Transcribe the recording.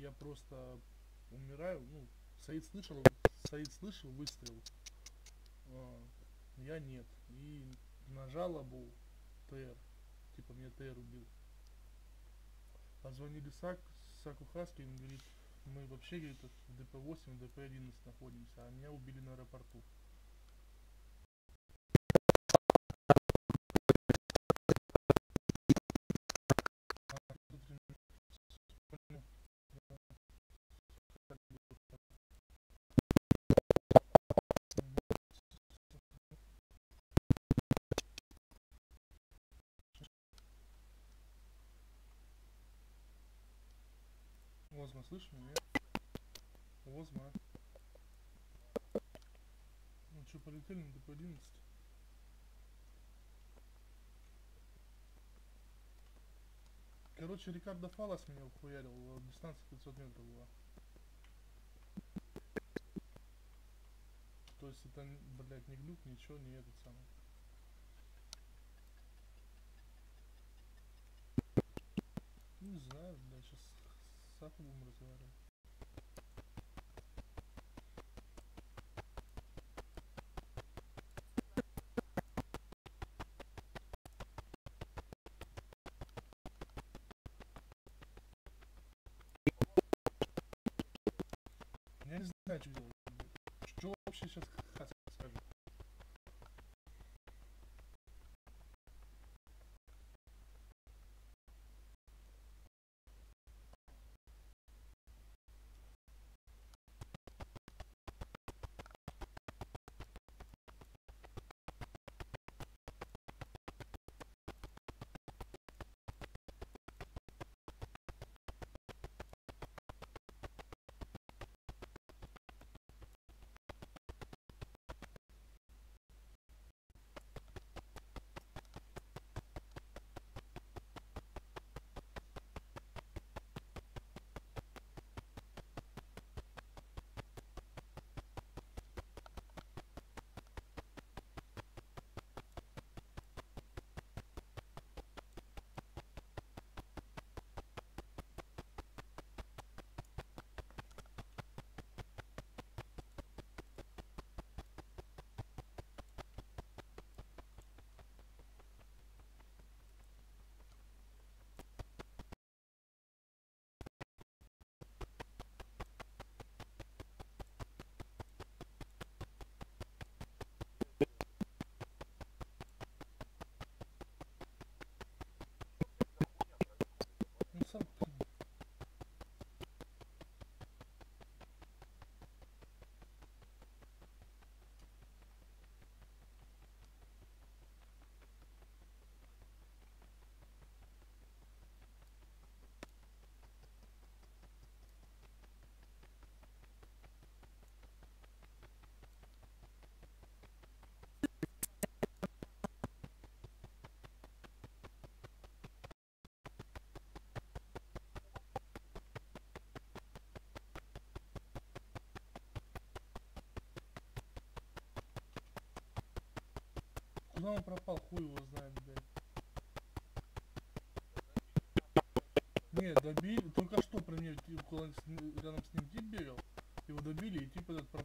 я просто умираю, ну, Саид слышал, Саид слышал выстрел, а, я нет. И на жалобу ТР, типа меня ТР убил. Позвонили Сак, Саку Хаски, он говорит, мы вообще, говорит, в ДП-8, в ДП-11 находимся, а меня убили на аэропорту. Возма, слышишь меня? Возма. Ну что, полетели на ДП-11? Короче, Рикардо Фалас меня ухуярил, дистанция 500 метров была. То есть это, блядь, не глюк, ничего, не этот самый. Не знаю, блядь, сейчас с Сафу будем разговаривать. Я не знаю, что делать. Что вообще сейчас Хасан Куда он пропал, хуй его знает, блядь. Не, добили, только что при мне ти- около с ним- рядом с ним тип бегал, его добили и тип этот пропал.